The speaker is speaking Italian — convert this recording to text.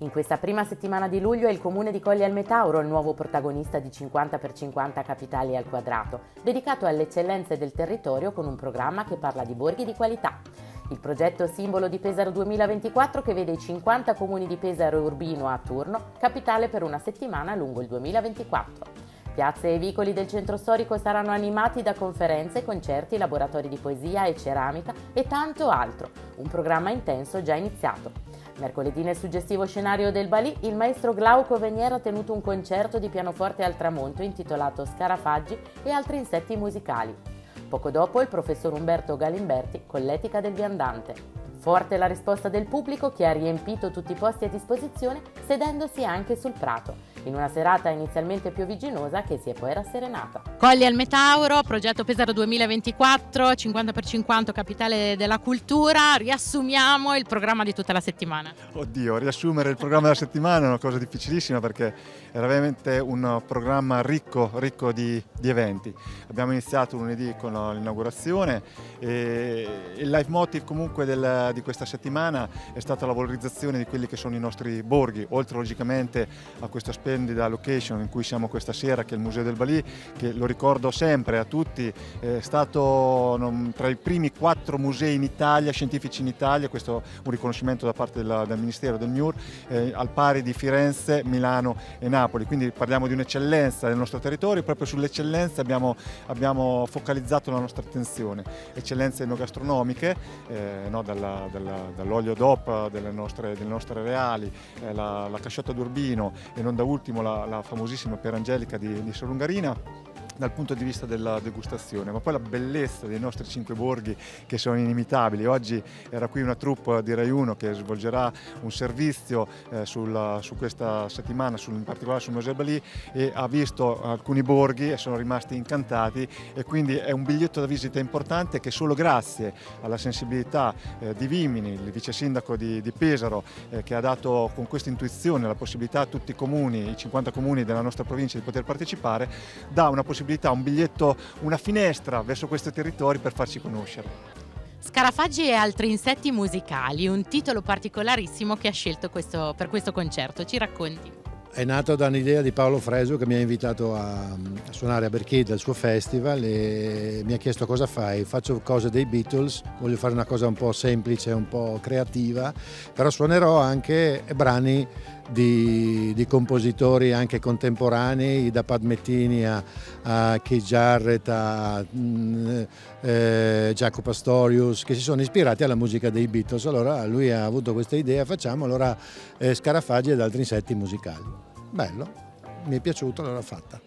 In questa prima settimana di luglio è il comune di Colli al Metauro il nuovo protagonista di 50x50 capitali al quadrato, dedicato alle eccellenze del territorio con un programma che parla di borghi di qualità. Il progetto simbolo di Pesaro 2024 che vede i 50 comuni di Pesaro e Urbino a turno, capitale per una settimana lungo il 2024. Piazze e vicoli del centro storico saranno animati da conferenze, concerti, laboratori di poesia e ceramica e tanto altro. Un programma intenso già iniziato. Mercoledì nel suggestivo scenario del Balì, il maestro Glauco Veniero ha tenuto un concerto di pianoforte al tramonto intitolato Scarafaggi e altri insetti musicali. Poco dopo il professor Umberto Galimberti con l'etica del viandante. Forte la risposta del pubblico che ha riempito tutti i posti a disposizione sedendosi anche sul prato in una serata inizialmente piovigginosa che si è poi rasserenata. Colli al Metauro, progetto Pesaro 2024, 50x50 capitale della cultura, riassumiamo il programma di tutta la settimana. Oddio, riassumere il programma della settimana è una cosa difficilissima perché era veramente un programma ricco, ricco di, di eventi. Abbiamo iniziato lunedì con l'inaugurazione e il leitmotiv comunque del, di questa settimana è stata la valorizzazione di quelli che sono i nostri borghi, oltre logicamente a questo aspetto splendida location in cui siamo questa sera, che è il Museo del Balì, che lo ricordo sempre a tutti, è stato tra i primi quattro musei in Italia, scientifici in Italia, questo è un riconoscimento da parte della, del Ministero del MIUR, eh, al pari di Firenze, Milano e Napoli. Quindi parliamo di un'eccellenza del nostro territorio, proprio sull'eccellenza abbiamo, abbiamo, focalizzato la nostra attenzione. Eccellenze enogastronomiche, eh, no, dall'olio DOP delle nostre, delle nostre reali, eh, la, la casciota d'Urbino e non da ultimo ultimo la, la famosissima Pierangelica di, di Solungarina dal punto di vista della degustazione, ma poi la bellezza dei nostri cinque borghi che sono inimitabili. Oggi era qui una troupe di Rai 1 che svolgerà un servizio eh, sulla, su questa settimana, sul, in particolare sul Museo Balì e ha visto alcuni borghi e sono rimasti incantati e quindi è un biglietto da visita importante che solo grazie alla sensibilità eh, di Vimini, il vice sindaco di, di Pesaro, eh, che ha dato con questa intuizione la possibilità a tutti i comuni, i 50 comuni della nostra provincia di poter partecipare, dà una possibilità possibilità, un biglietto, una finestra verso questi territori per farci conoscere. Scarafaggi e altri insetti musicali, un titolo particolarissimo che ha scelto questo, per questo concerto, ci racconti? È nato da un'idea di Paolo Freso che mi ha invitato a, a suonare a Berkeley al suo festival e mi ha chiesto cosa fai. Faccio cose dei Beatles, voglio fare una cosa un po' semplice, un po' creativa, però suonerò anche brani di, di, compositori anche contemporanei, da Padmettini a, a Keith Jarrett, a mm, eh, Jacopo Pastorius, che si sono ispirati alla musica dei Beatles. Allora lui ha avuto questa idea, facciamo allora eh, Scarafaggi ed altri insetti musicali. Bello, mi è piaciuto, allora fatta.